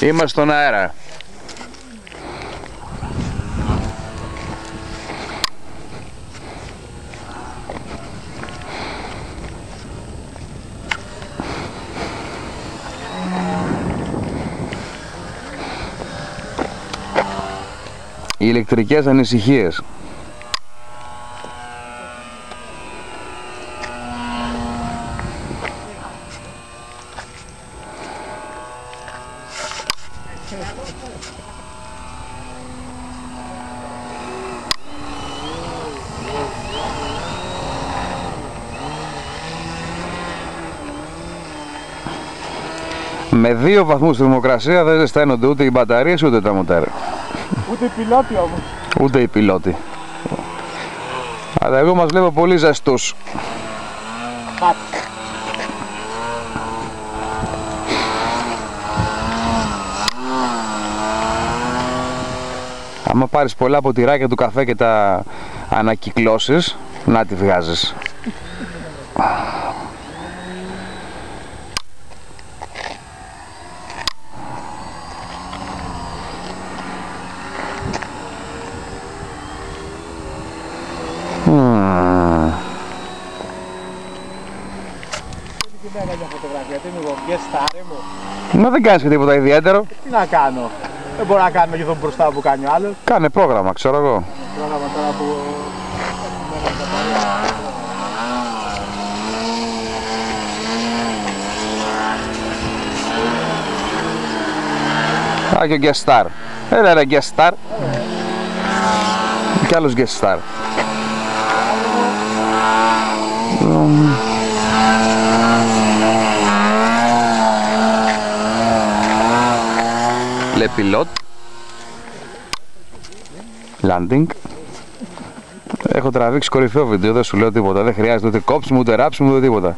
Είμαστε στον αέρα. Οι ηλεκτρικές ανησυχίες. Με δύο βαθμούς θερμοκρασία δεν ζεσταίνονται ούτε οι μπαταρίες ούτε τα μοτέρ. Ούτε πιλότη όμως. Ούτε οι πιλότοι. Αλλά εγώ μας βλέπω πολύ ζεστούς. Άμα πάρεις πολλά ποτηράκια του καφέ και τα ανακυκλώσεις, να τη βγάζεις. Μμμ. Τι να κάνει φωτογραφία, τι είμαι εγώ, guest star είμαι. Μα δεν κάνεις και τίποτα ιδιαίτερο. Τι να κάνω. Δεν μπορώ να κάνω και εδώ μπροστά που κάνει ο άλλος. Κάνε πρόγραμμα, ξέρω εγώ. Πρόγραμμα τώρα που... Α, και ο guest star. Έλα ρε guest star. Κι άλλος guest star. Le pilote. Landing. Έχω τραβήξει κορυφαίο βίντεο, δεν σου λέω τίποτα. Δεν χρειάζεται ούτε κόψιμο, ούτε ράψιμο, ούτε τίποτα.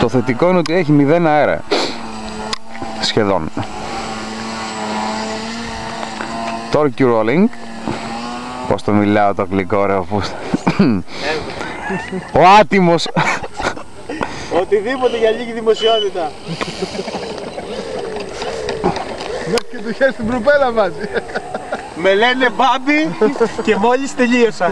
Το θετικό είναι ότι έχει μηδέν αέρα. Σχεδόν. Torque rolling. Πώς το μιλάω το αγγλικό ρε που... Ο άτιμος. Οτιδήποτε για λίγη δημοσιότητα. Και του χέρι στην προπέλα μαζί. Με λένε μπάμπι και μόλις τελείωσα.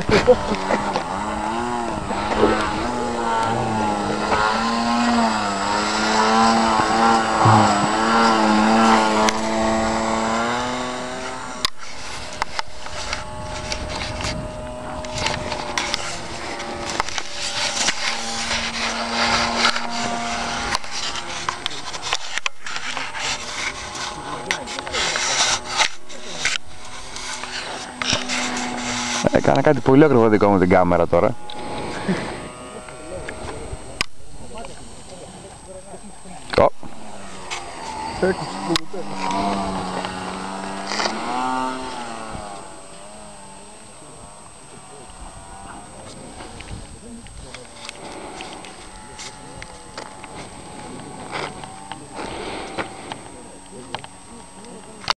Έκανα κάτι πολύ ακροβατικό με την κάμερα τώρα. Ω, Έκοψε το